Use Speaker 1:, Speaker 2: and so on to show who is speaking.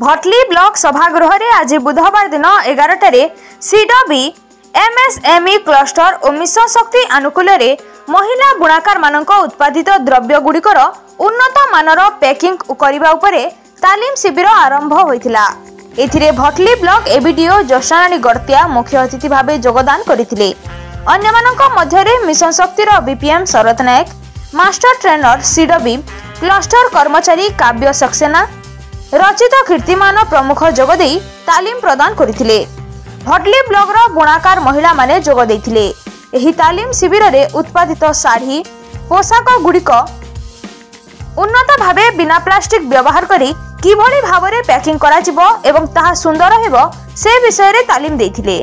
Speaker 1: Bhatli block ସଭାଗୃହରେ ଆଜି ବୁଧବାର ଦିନ ଏଗାରଟାରେ ସିଡବି ଏମ୍ଏସ୍ଏମ୍ଇ କ୍ଲଷ୍ଟର ଓ ମିଶନ ଶକ୍ତି ଆନୁକୂଲ୍ୟରେ ମହିଳା ବୁଣାକାରମାନଙ୍କ ଉତ୍ପାଦିତ ଦ୍ରବ୍ୟଗୁଡ଼ିକର ଉନ୍ନତ ମାନର ପ୍ୟାକିଂ କରିବା ଉପରେ ତାଲିମ ଶିବିର ଆରମ୍ଭ ହୋଇଥିଲା। ଏଥିରେ ଭଟଲି ବ୍ଲକ ଏବିଡିଓ ଯଶାରାଣୀ ଗଡ଼ତିଆ ମୁଖ୍ୟ ଅତିଥି ଭାବେ ଯୋଗଦାନ କରିଥିଲେ। ଅନ୍ୟମାନଙ୍କ ମଧ୍ୟରେ ମିଶନ ଶକ୍ତିର BPM Sarat Nayak master trainer SIDBI cluster କର୍ମଚାରୀ କାବ୍ୟ ସକ୍ସେନା ରଚିତ କୀର୍ତ୍ତିମାନ ପ୍ରମୁଖ ଯୋଗଦେଇ ତାଲିମ ପ୍ରଦାନ କରିଥିଲେ। ଭଟଲି ବ୍ଲକର ବୁଣାକାର ମହିଳାମାନେ ଯୋଗ ଦେଇଥିଲେ। ଏହି ତାଲିମ ଶିବିରରେ ଉତ୍ପାଦିତ ଶାଢ଼ୀ ପୋଷାକ ଗୁଡ଼ିକ ଉନ୍ନତ ଭାବେ ବିନା ପ୍ଲାଷ୍ଟିକ ବ୍ୟବହାର କରି କିଭଳି ଭାବରେ ପ୍ୟାକିଂ କରାଯିବ ଏବଂ ତାହା ସୁନ୍ଦର ହେବ ସେ ବିଷୟରେ ତାଲିମ ଦେଇଥିଲେ।